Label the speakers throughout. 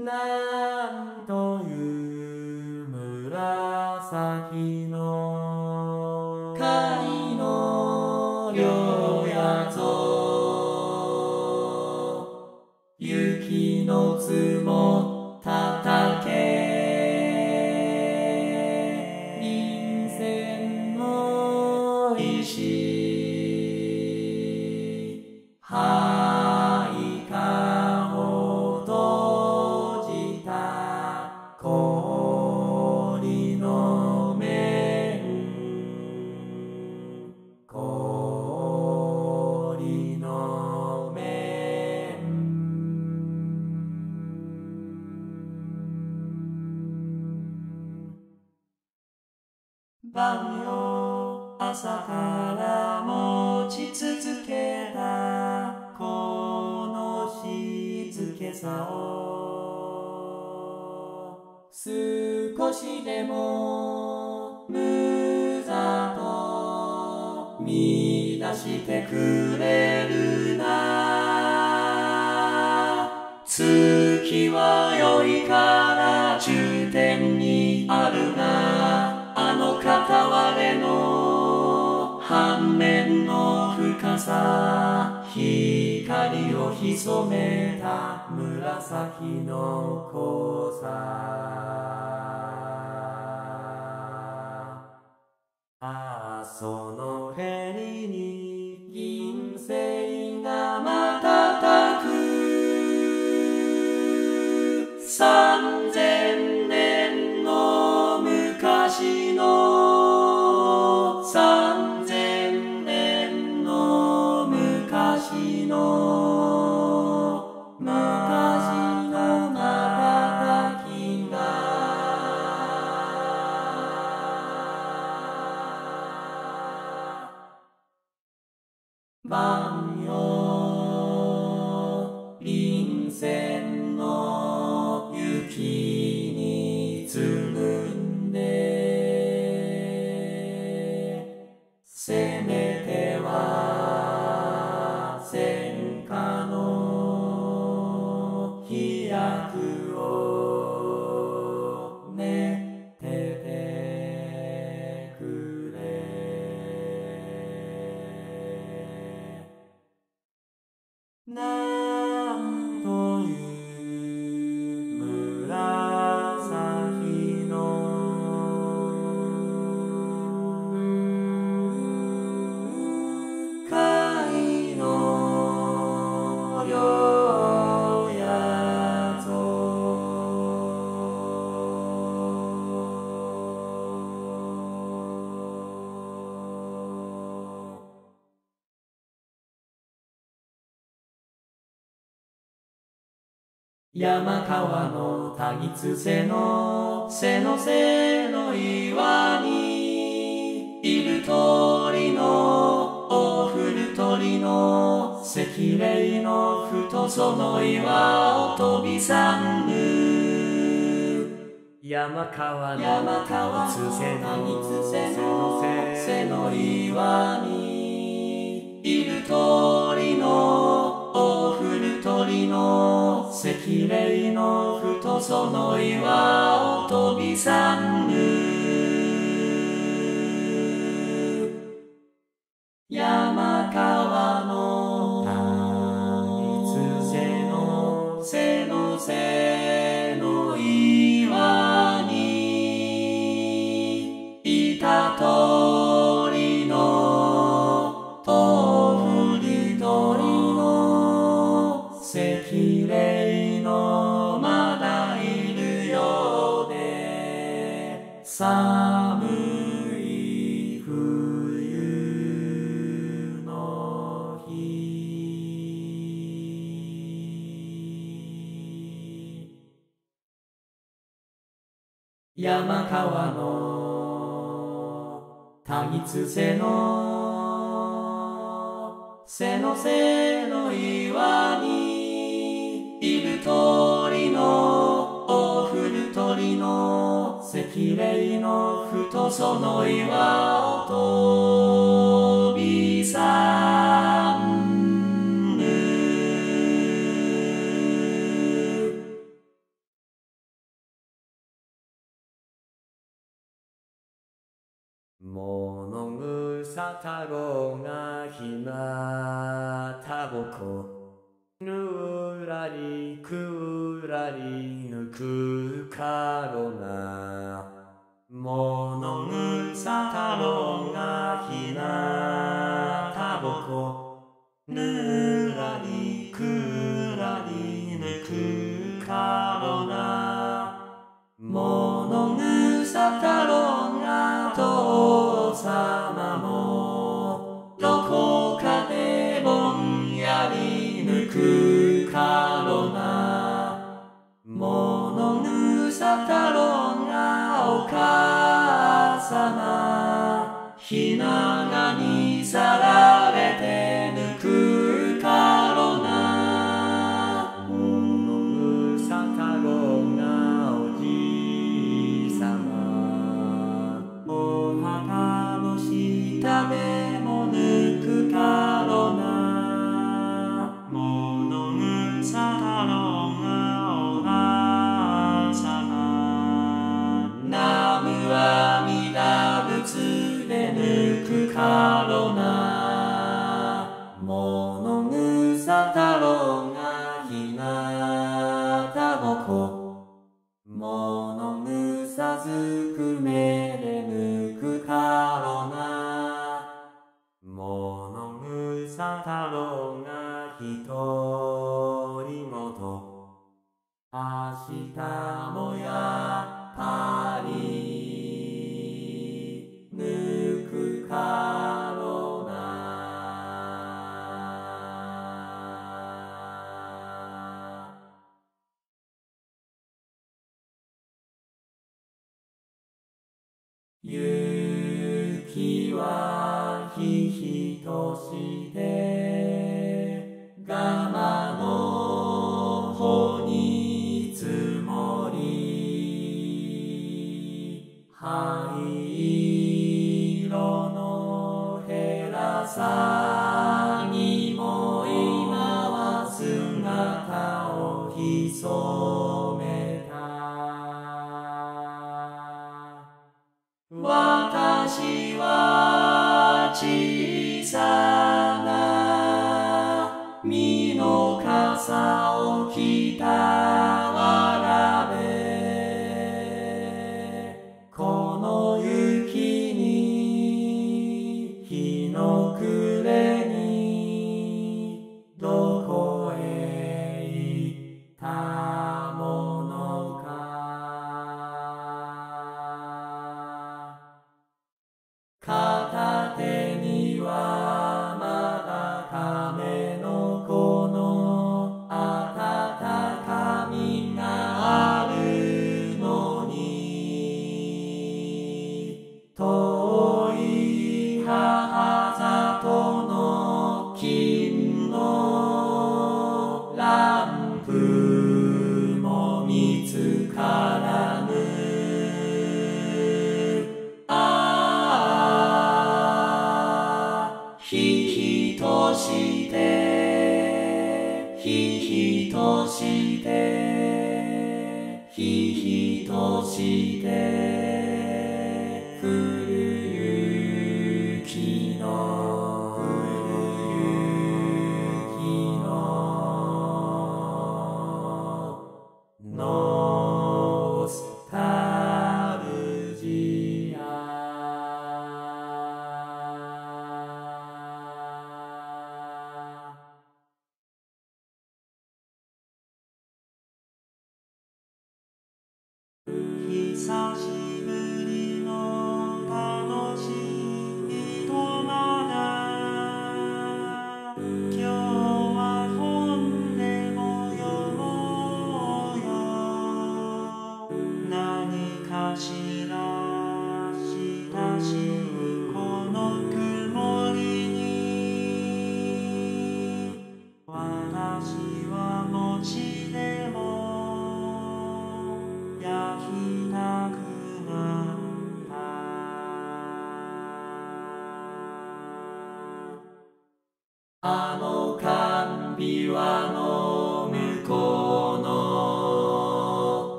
Speaker 1: なんという紫の。貝の両やぞ。雪の積もった竹銀線の石よ朝から持ち続けたこの静けさを。少しでも無ざと見出してくれるな。月は良いかの深さ光を潜めた紫の交差ああそのヘリに銀星が瞬く。三千年の昔の三山川のたぎつせの背の背の岩にいる鳥のおふる鳥の赤霊の太その岩を飛び去る。山川の山川つせのつせの背の岩にいる鳥のる鳥の赤霊の太その岩を飛び散る。寒い冬の日。山川の谷津瀬の瀬の瀬の岩にいる鳥石霊のふとその岩をとびさものぐさたごがひなたぼこぬらりくらりくかろな。ものむさたろうひながにさられてぬくかろな。おのむさかろがおじいさま。お墓の下でもぬくかろな。ものむさかろ独り言明日。ひひとしてひひとしてひひとして。saw you.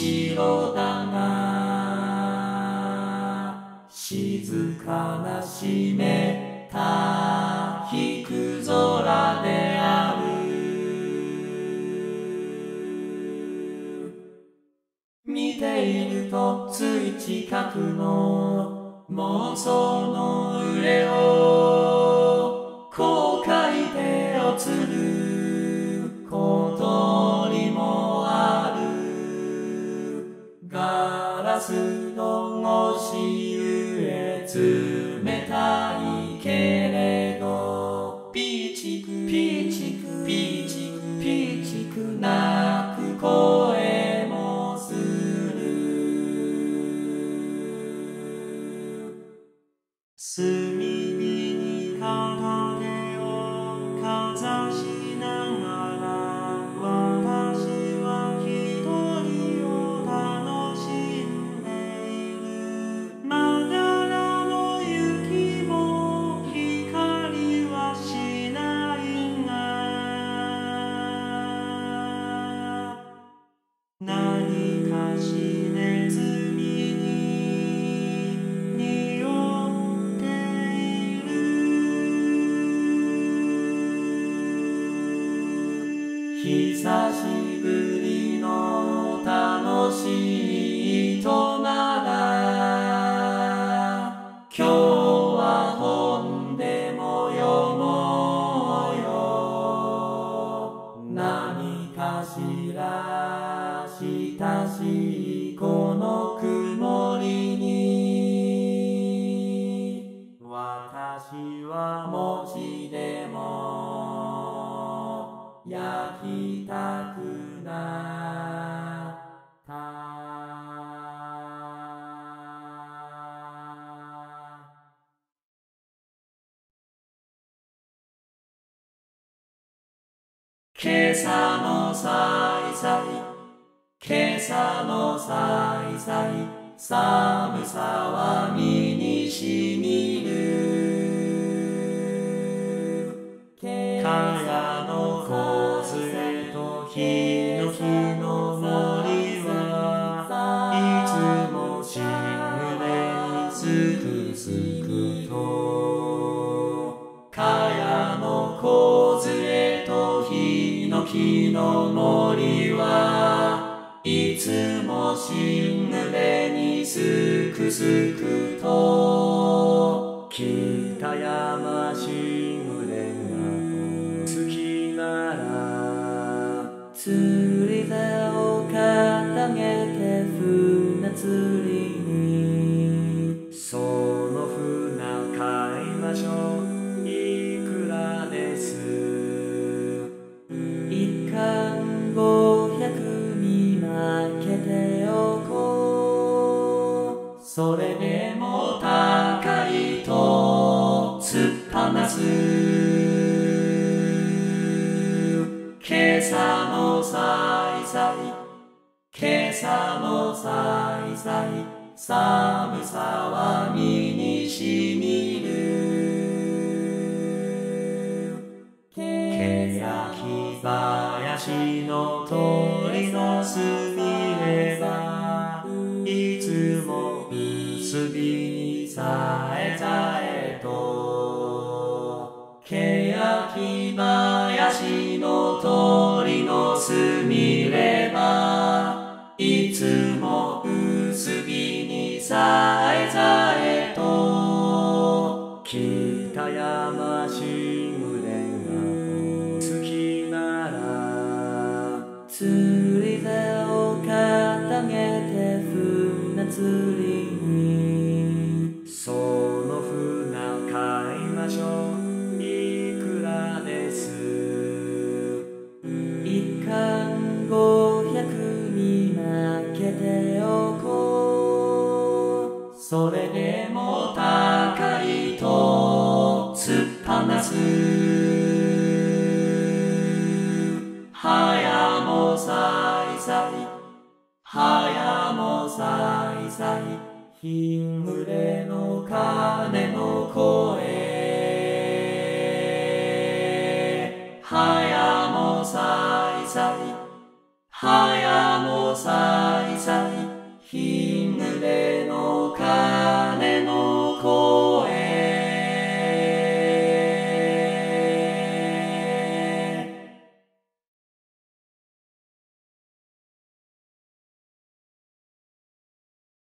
Speaker 1: 白だが静かな湿 Master. 久しぶりの楽しい人なら今日は本でも読もうよ。何かしら親しいこの曇りに。私は餅でも。焼きたくなった。今朝のさいさい今朝のさいさい寒さは身にしみる。北山しぐれが好きなら釣り竿を掲げて船釣り。突っ放す今朝のさいさい今朝のさいさい寒さは身にしみる。けやき林の鳥のすみれがいつも薄日にさけやき林のと。い日暮れの鐘の声早もさいさい。早もさいさ日暮れの風